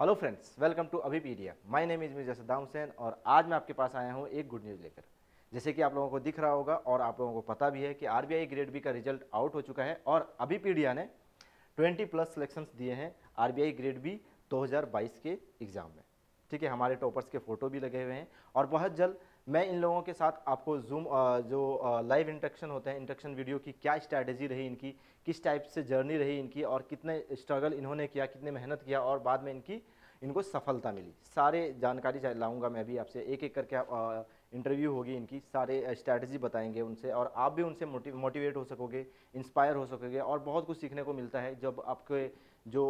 Hello friends welcome to Abhipedia my name is Mirza Saddam Hussain और आज मैं आपके पास आया हूँ एक गुड न्यूज़ लेकर। जैसे कि आप लोगों को दिख रहा होगा और आप लोगों को पता भी है कि आरबीआई ग्रेड बी का रिज़ल्ट आउट हो चुका है और अभी पीडिया ने 20 प्लस सिलेक्शंस दिए हैं आरबीआई ग्रेड बी 2022 के एग्ज़ाम में। ठीक है, हमारे टॉपर्स के फ़ोटो भी लगे हुए हैं। और बहुत जल्द मैं इन लोगों के साथ आपको जूम जो लाइव इंट्रक्शन होते हैं इंट्रक्शन वीडियो की क्या स्ट्रैटेजी रही इनकी, किस टाइप से जर्नी रही इनकी, और कितने स्ट्रगल इन्होंने किया, कितने मेहनत किया, और बाद में इनकी, इनको सफलता मिली। सारे जानकारी लाऊँगा मैं भी आपसे। एक एक करके इंटरव्यू होगी इनकी, सारे स्ट्रैटेजी बताएँगे उनसे, और आप भी उनसे मोटिवेट हो सकोगे इंस्पायर हो सकोगे, और बहुत कुछ सीखने को मिलता है। जब आपके जो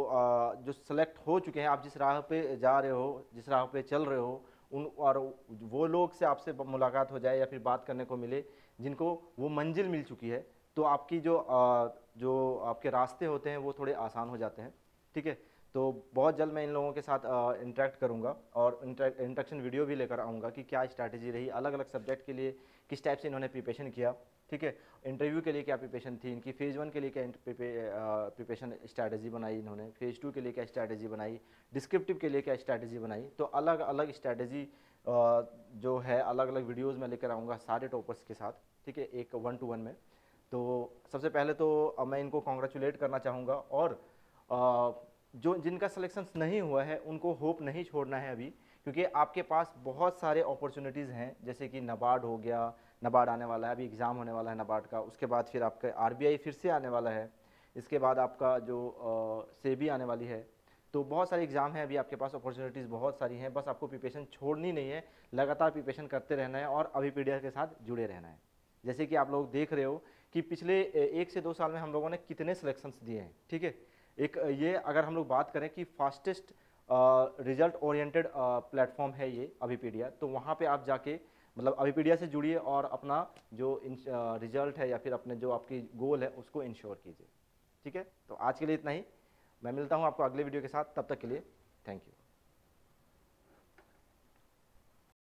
जो सेलेक्ट हो चुके हैं, आप जिस राह पे जा रहे हो, जिस राह पे चल रहे हो, उन, और वो लोग से आपसे मुलाकात हो जाए या फिर बात करने को मिले, जिनको वो मंजिल मिल चुकी है तो आपकी जो जो आपके रास्ते होते हैं, वो थोड़े आसान हो जाते हैं। ठीक है? तो बहुत जल्द मैं इन लोगों के साथ इंटरेक्ट करूँगा और इंट्रक्शन वीडियो भी लेकर आऊँगा कि क्या स्ट्रैटेजी रही अलग अलग सब्जेक्ट के लिए किस टाइप से इन्होंने प्रिपरेशन किया, ठीक है? इंटरव्यू के लिए क्या प्रिपरेशन थी, इनकी फ़ेज़ वन के लिए क्या प्रिपरेशन स्ट्रैटेजी बनाई इन्होंने फ़ेज़ टू के लिए क्या स्ट्रैटेजी बनाई डिस्क्रिप्टिव के लिए क्या स्ट्रैटेजी बनाई तो अलग अलग स्ट्रैटेजी जो है अलग अलग वीडियोज़ में लेकर आऊँगा सारे टॉपर्स के साथ, ठीक है? एक वन टू वन में। तो सबसे पहले तो मैं इनको कॉन्ग्रेचुलेट करना चाहूँगा और जो जिनका सिलेक्शन नहीं हुआ है, उनको होप नहीं छोड़ना है अभी, क्योंकि आपके पास बहुत सारे अपॉर्चुनिटीज़ हैं, जैसे कि नबार्ड हो गया नबार्ड आने वाला है, अभी एग्ज़ाम होने वाला है नबार्ड का, उसके बाद फिर आपका आरबीआई फिर से आने वाला है, इसके बाद आपका जो सेबी आने वाली है तो बहुत सारे एग्ज़ाम हैं अभी आपके पास अपॉर्चुनिटीज़ बहुत सारी हैं, बस आपको प्रिपरेशन छोड़नी नहीं है, लगातार प्रिपरेशन करते रहना है और अभी पीडिया के साथ जुड़े रहना है। जैसे कि आप लोग देख रहे हो कि पिछले एक से दो साल में हम लोगों ने कितने सिलेक्शंस दिए हैं, ठीक है? एक ये अगर हम लोग बात करें कि फास्टेस्ट रिज़ल्ट ओरिएंटेड प्लेटफॉर्म है ये अभिपीडिया तो वहाँ पे आप जाके मतलब अभिपीडिया से जुड़िए और अपना जो रिज़ल्ट है या फिर अपने जो आपकी गोल है उसको इंश्योर कीजिए। ठीक है? तो आज के लिए इतना ही। मैं मिलता हूँ आपको अगले वीडियो के साथ। तब तक के लिए थैंक यू